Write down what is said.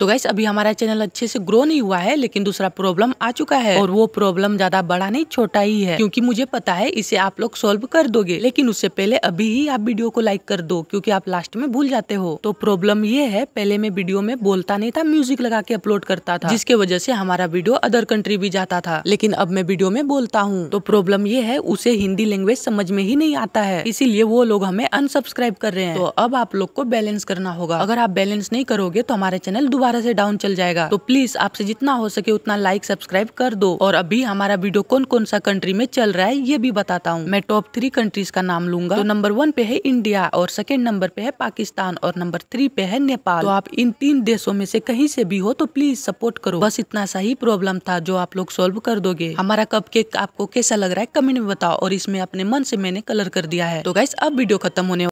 तो गैस अभी हमारा चैनल अच्छे से ग्रो नहीं हुआ है, लेकिन दूसरा प्रॉब्लम आ चुका है। और वो प्रॉब्लम ज़्यादा बड़ा नहीं, छोटा ही है। क्योंकि मुझे पता है, इसे आप लोग सोल्व कर दोगे। लेकिन उससे पहले अभी ही आप वीडियो को लाइक कर दो, क्योंकि आप लास्ट में भूल जाते हो। तो प्रॉब्लम ये है, पहले मैं वीडियो में बोलता नहीं था म्यूज़िक लगा के अपलोड करता था, जिसके वजह से हमारा वीडियो अदर कंट्री भी जाता था। लेकिन अब मैं वीडियो में बोलता हूँ। तो प्रॉब्लम ये है, उसे हिंदी लैंग्वेज समझ में ही नहीं आता है। इसीलिए वो लोग हमें अनसब्सक्राइब कर रहे हैं। तो अब आप लोग को बैलेंस करना होगा। अगर आप बैलेंस नहीं करोगे तो हमारे चैनल दोबारा से डाउन चल जाएगा। तो प्लीज़ आपसे जितना हो सके उतना लाइक सब्सक्राइब कर दो। और अभी हमारा वीडियो कौन कौन सा कंट्री में चल रहा है, ये भी बताता हूँ। मैं टॉप थ्री कंट्रीज़ का नाम लूँगा। तो नंबर वन पे है इंडिया और सेकेंड नंबर पे है पाकिस्तान और नंबर थ्री पे है नेपाल तो आप इन तीन देशों में से कहीं से भी हो तो प्लीज़ सपोर्ट करो। बस इतना सा ही प्रॉब्लम था जो आप लोग सोल्व कर दोगे। हमारा कप केक आपको कैसा लग रहा है कमेंट में बताओ। और इसमें अपने मन से मैंने कलर कर दिया है। तो गाइस अब वीडियो खत्म होने